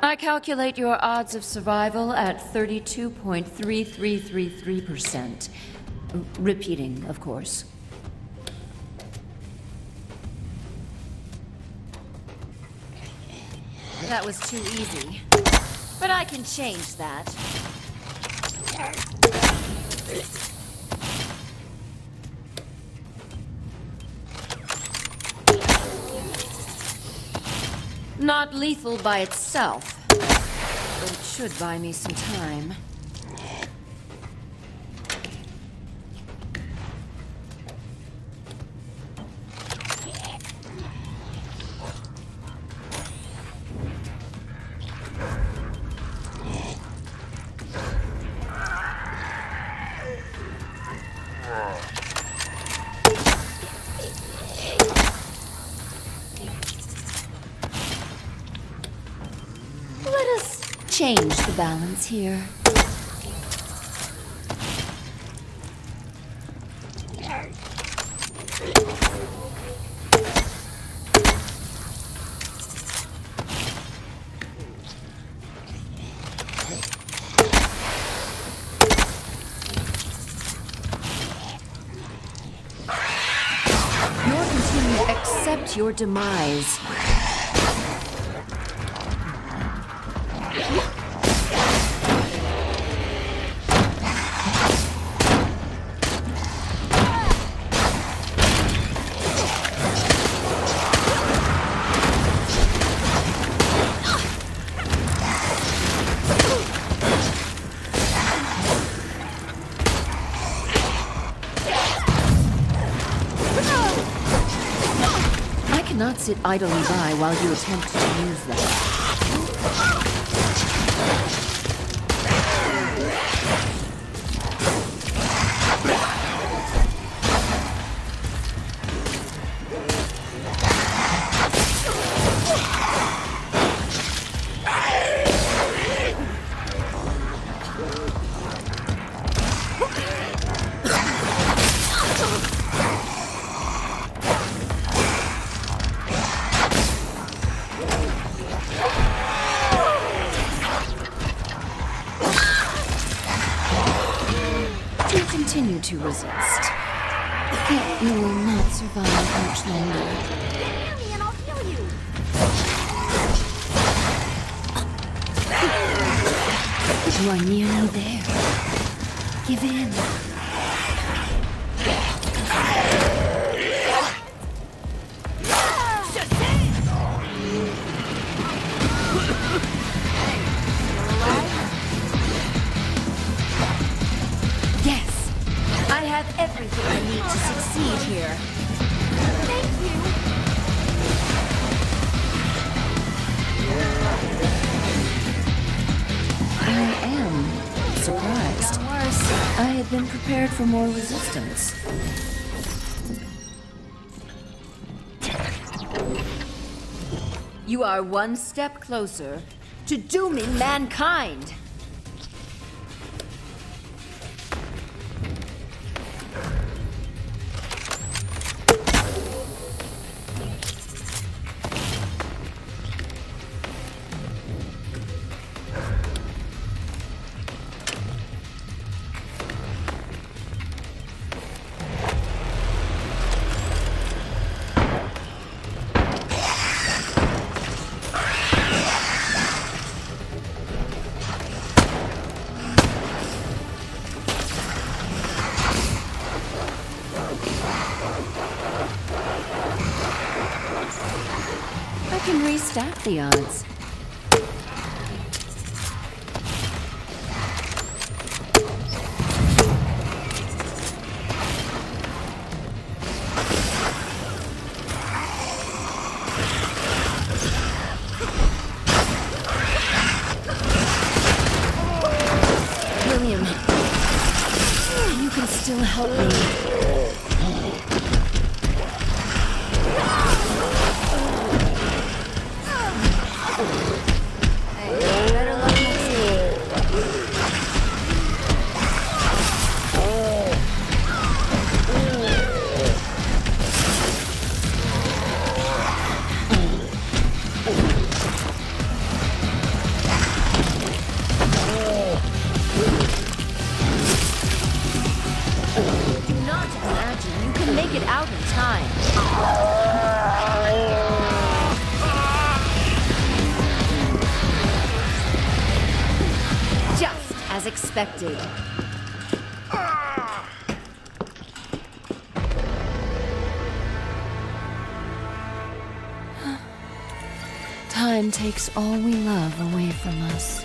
I calculate your odds of survival at 32.3333%. Repeating, of course. That was too easy. But I can change that. Not lethal by itself, but it should buy me some time. Change the balance here. Your accept your demise. Cannot sit idly by while you attempt to use them. Continue to resist. You will not survive much longer. You are nearly there. Give in. Have everything I need to succeed here. Thank you. I am surprised. I had been prepared for more resistance. You are one step closer to dooming mankind. Restack the odds. William, you can still help me. Expected. Time takes all we love away from us.